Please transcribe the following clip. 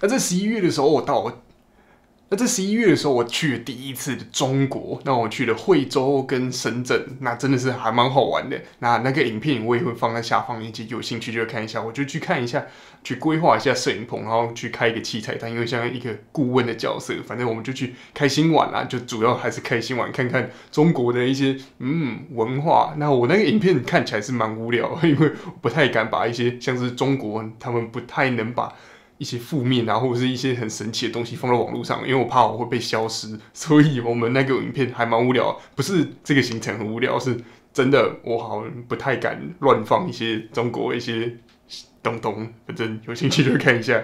那在十一月的时候，我到。那在十一月的时候，我去了第一次的中国，那我去了惠州跟深圳，那真的是还蛮好玩的。那那个影片我也会放在下方链接，有兴趣就看一下。我就去看一下，去规划一下摄影棚，然后去开一个器材摊，因为像一个顾问的角色，反正我们就去开心玩啦，就主要还是开心玩，看看中国的一些嗯文化。那我那个影片看起来是蛮无聊，因为不太敢把一些像是中国他们不太能把。一些负面啊，或者是一些很神奇的东西放到网络上，因为我怕我会被消失，所以我们那个影片还蛮无聊。不是这个行程很无聊，是真的我好像不太敢乱放一些中国一些东东。反正有兴趣就看一下。